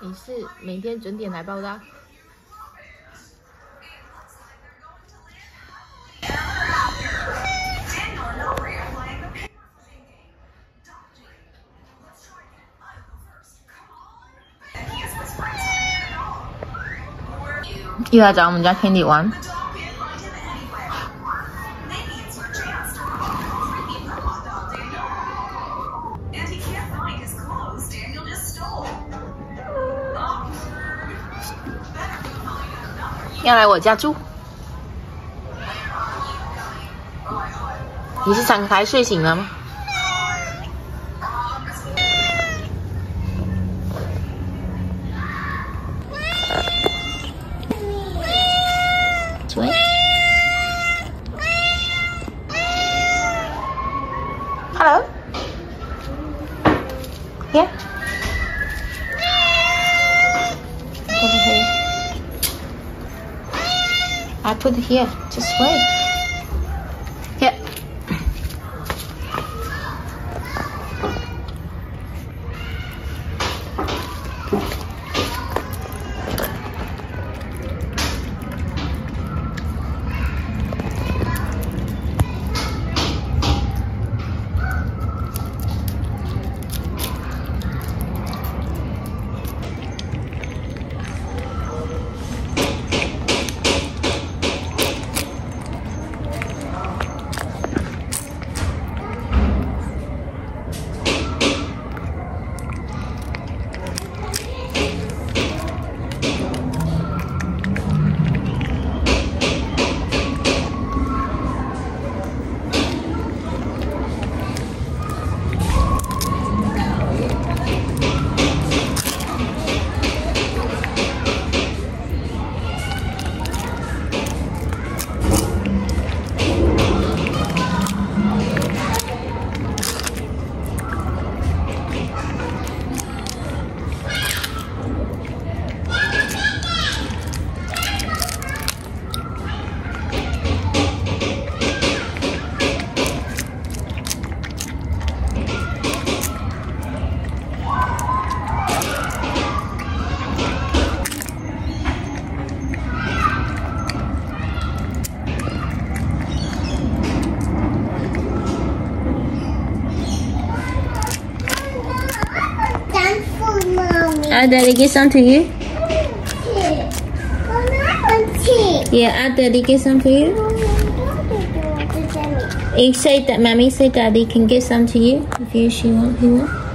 你是每天准点来报到。又来找我们家 Candy 玩。要来我家住？你是想开睡醒了吗？喂？Hello? Yeah? I put it here. Just wait. Add some to you. Yeah, add some for you. You say that mommy said daddy can give some to you if you she want he want.